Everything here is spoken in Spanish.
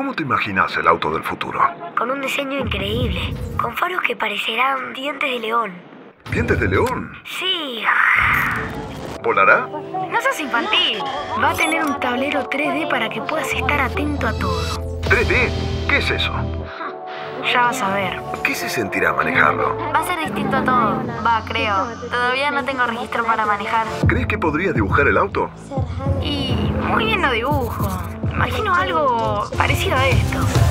¿Cómo te imaginas el auto del futuro? Con un diseño increíble, con faros que parecerán dientes de león. ¿Dientes de león? Sí, ¿Volará? No seas infantil. Va a tener un tablero 3D para que puedas estar atento a todo. ¿3D? ¿Qué es eso? Ya vas a ver. ¿Qué se sentirá manejarlo? Va a ser distinto a todo. Va, creo. Todavía no tengo registro para manejar. ¿Crees que podrías dibujar el auto? Y muy bien lo dibujo. Imagino algo parecido a esto.